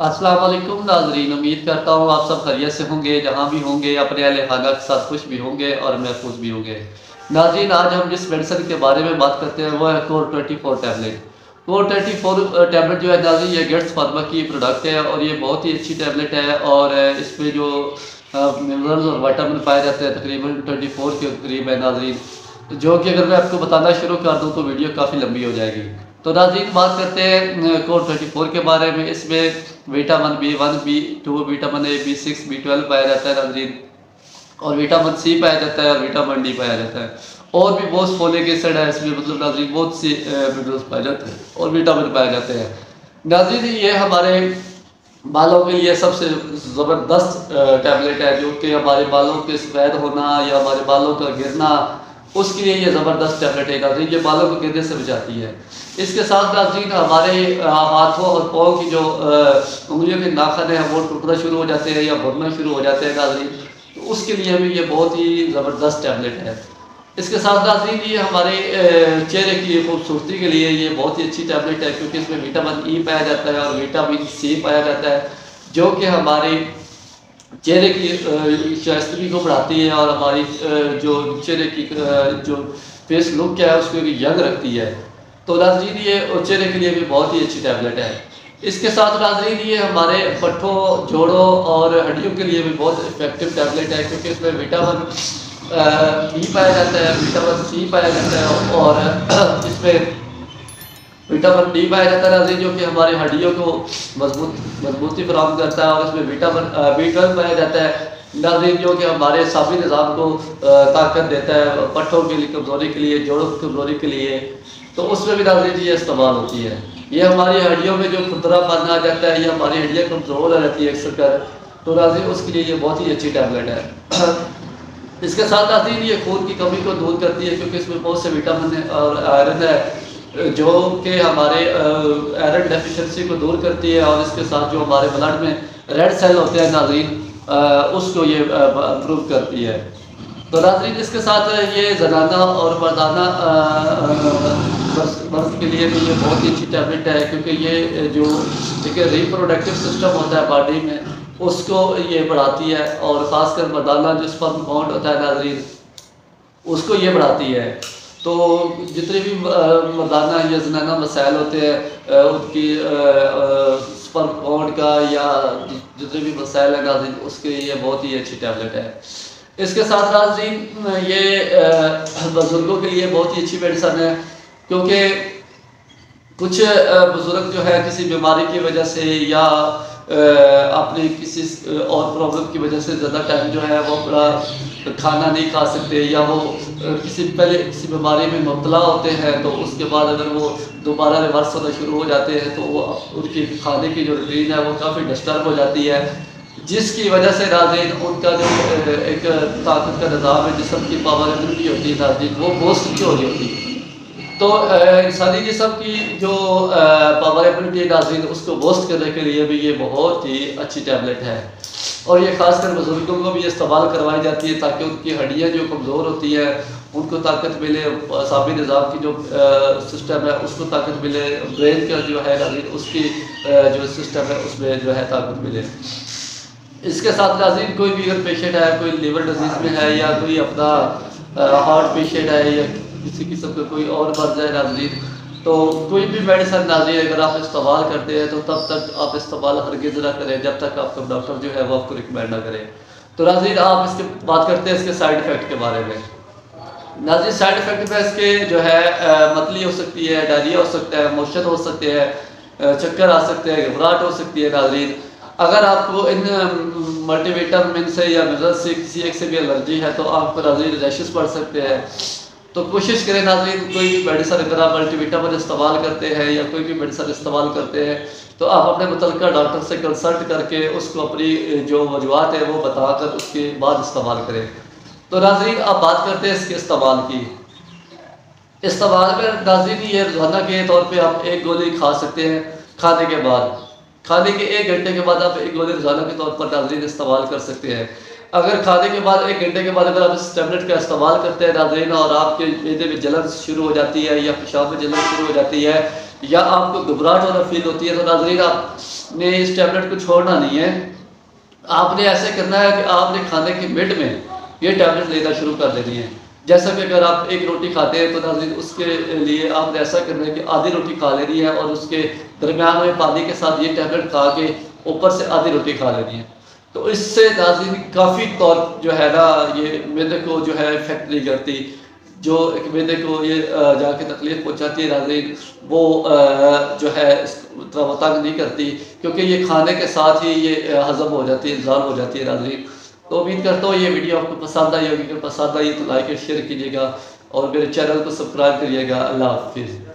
अस्सलाम वालेकुम नाजरीन, उम्मीद करता हूँ आप सब खरीत से होंगे, जहाँ भी होंगे, अपने अहल खाना के साथ खुश भी होंगे और महफूज भी होंगे। नाजरीन, आज हम जिस मेडिसिन के बारे में बात करते हैं वो है core twenty four tablet. Core twenty four tablet जो है नाजरीन, ये गेट्स फार्मा की प्रोडक्ट है और ये बहुत ही अच्छी टैबलेट है और इस पर जो मिनरल्स और वाइटामिन पाए जाते हैं, तकरीबन ट्वेंटी फोर के करीब है नाजरीन। जो कि अगर मैं आपको बताना शुरू कर दूँ तो वीडियो काफ़ी लंबी हो जाएगी। तो नाजीन बात करते हैं कोर ट्वेंटी फोर के बारे में। इसमें vitamin B one, B two, vitamin A, B six, B twelve पाया जाता है नाजीन और विटामिन सी पाया जाता है और विटामिन डी पाया जाता है। और भी बहुत फोलिक एसिड है, इसमें मतलब नाजीन बहुत सी मिनरल्स पाए जाते हैं और विटामिन पाए जाते हैं। नाजीन ये हमारे बालों के लिए सबसे ज़बरदस्त टैबलेट है, जो कि हमारे बालों के सफ़ेद होना या हमारे बालों का गिरना उसके लिए ये ज़बरदस्त टैबलेट है नाजरीन ये बालों को गिरने से बचाती है। इसके साथ नाजरीन हमारे हाथों और पाँव की जो उंगलियों के नाखन हैं, वो टूटना शुरू हो जाते हैं या भरना शुरू हो जाते हैं नाजरीन तो उसके लिए भी ये बहुत ही ज़बरदस्त टैबलेट है। इसके साथ नाजरीन ये हमारे चेहरे की खूबसूरती के लिए ये बहुत ही अच्छी टैबलेट है, क्योंकि इसमें विटामिन ई पाया जाता है और विटामिन सी पाया जाता है, जो कि हमारे चेहरे की शाइस्तगी को बढ़ाती है और हमारी जो चेहरे की जो फेस लुक क्या है उसको भी यंग रखती है। तो नाजरीन, ये चेहरे के लिए भी बहुत ही अच्छी टैबलेट है। इसके साथ नाजरीन, ये हमारे पट्ठों, जोड़ों और हड्डियों के लिए भी बहुत इफ़ेक्टिव टैबलेट है, क्योंकि इसमें विटामिन बी पाया जाता है विटामिन सी पाया जाता है और इसमें विटामिन डी पाया जाता है जो कि हमारी हड्डियों को मज़बूत, मजबूती फराम करता है और इसमें विटामिन बी ट्वेल्व पाया जाता है। नाजीन जो कि हमारे साफी निज़ाम को ताकत देता है पट्टों के लिए, कमज़ोरी के लिए, जोड़ों की कमज़ोरी के लिए तो उसमें भी नाजीन ये इस्तेमाल होती है। ये हमारी हड्डियों में जो खुदरा पाना आ जाता है, ये हमारी हड्डियाँ कमज़ोर जाती है अक्सर। कर तो नाजीन उसके लिए ये बहुत ही अच्छी टैबलेट है। इसके साथ नाजीन ये खून की कमी को दूर करती है, क्योंकि इसमें बहुत से विटामिन और आयरन है। जो कि हमारे आयरन डेफिशिएंसी को दूर करती है और इसके साथ जो हमारे ब्लड में रेड सेल होते हैं नाजरीन उसको ये इम्प्रूव करती है। तो नाजरीन, इसके साथ ये जनाना और मर्दाना मर्द के लिए भी ये बहुत ही अच्छी टैबलेट है क्योंकि ये जो देखिए रिप्रोडक्टिव सिस्टम होता है बॉडी में, उसको ये बढ़ाती है और ख़ासकर मर्दाना जो स्पर्म काउंट होता है नाजरीन, उसको ये बढ़ाती है। तो जितने भी मर्दाना या जनाना मसाइल होते हैं उनकी स्पर्म का या जितने भी मसाइल हैं नाजीन उसके लिए बहुत ही अच्छी टैबलेट है। इसके साथ नाजीन ये बुज़ुर्गों के लिए बहुत ही अच्छी मेडिसन है, क्योंकि कुछ बुज़ुर्ग जो है, किसी बीमारी की वजह से या अपने किसी और प्रॉब्लम की वजह से ज़्यादा टाइम जो है वो अपना खाना नहीं खा सकते या वो किसी, पहले किसी बीमारी में मुबला होते हैं तो उसके बाद अगर वो दोबारा रिवर्स होना शुरू हो जाते हैं तो वो उनकी खाने की जो रूटीन है वो काफ़ी डिस्टर्ब हो जाती है। जिसकी वजह से नाजिन उनका जो एक ताकत का निज़ाम है, जिसम की एबिलिटी होती है नाजिन वो बहुत हो रही होती? है तो इंसानी जिसम की जो पावर एबिलिटी नाजिन उसको बोस्ट करने के लिए भी ये बहुत ही अच्छी टैबलेट है। और ये खासकर बुज़ुर्गों को भी इस्तेमाल करवाई जाती है ताकि उनकी हड्डियाँ जो कमज़ोर होती हैं, उनको ताकत मिले, साबी निज़ाम की जो सिस्टम है, उसको ताकत मिले ब्रेन का जो है नाजीन उसकी जो सिस्टम है, उसमें जो है ताकत मिले। इसके साथ नाजीन कोई भी अगर पेशेंट है, कोई लीवर डिज़ीज़ में है या कोई अपना हार्ट पेशेंट है या किसी किस्म का कोई और मर्ज है नाजीन तो कोई भी मेडिसन नाजी अगर आप इस्तेमाल करते हैं तो तब तक आप इस्तेमाल हरगिज ना करें, जब तक आपका डॉक्टर जो है वो आपको रिकमेंड ना करें। तो नाजीन आप इसके, बात करते हैं इसके साइड इफ़ेक्ट के बारे में। नाजी साइड इफ़ेक्ट में इसके जो है मतली हो सकती है, डायरिया हो सकता है मोशन हो सकते हैं चक्कर आ सकते हैं, घबराहट हो सकती है नाजीन अगर आपको इन मल्टीविटामिन से या मिनरल से किसी एक से भी एलर्जी है तो आपको नाजीन रैशेस पड़ सकते हैं। तो कोशिश करें नाजरीन, कोई भी मेडिसन अगर आप मल्टीविटामिन इस्तेमाल करते हैं या कोई भी मेडिसन इस्तेमाल करते हैं तो आप अपने मुतल डॉक्टर से कंसल्ट करके उसको अपनी जो वजूहत है वो बताकर उसके बाद इस्तेमाल करें। तो नाजरीन, आप बात करते हैं इसके इस्तेमाल की। इस्तेमाल में नाजरीन, ये रोज़ाना के तौर पर आप एक गोली खा सकते हैं खाने के बाद। खाने के एक घंटे के बाद आप एक गोली रोज़ाना के तौर पर नाजरीन इस्तेमाल कर सकते हैं। अगर खाने के बाद, एक घंटे के बाद अगर आप इस टेबलेट का इस्तेमाल करते हैं नाजरीन और आपके मेदे में जलन शुरू हो जाती है, या पेशाब में जलन शुरू हो जाती है, या आपको घबराहट वाला फील होती है तो नाजरीन आपने इस टैबलेट को छोड़ना नहीं है। आपने ऐसे करना है कि आपने खाने के मिड में ये टैबलेट लेना शुरू कर देनी है। जैसा कि अगर आप एक रोटी खाते हैं तो नाजरीन उसके लिए आपने ऐसा करना है कि आधी रोटी खा लेनी है, और उसके दरमियान में पानी के साथ ये टैबलेट खा के ऊपर से आधी रोटी खा लेनी है। तो इससे नाजरीन काफ़ी तौर जो है ना, ये मैदे को जो है इफ़ेक्ट नहीं करती। जो एक मैदे को ये जाके तकलीफ़ पहुँचाती है नाजरीन वो जो है तंग नहीं करती। क्योंकि ये खाने के साथ ही ये हज़म हो जाती है, इंतज़ार हो जाती है नाजरीन तो उम्मीद करता हूँ ये वीडियो आपको पसंद आई होगी। अगर पसंद आई तो लाइक और शेयर कीजिएगा और मेरे चैनल को सब्सक्राइब करिएगा। अल्लाह हाफिज़।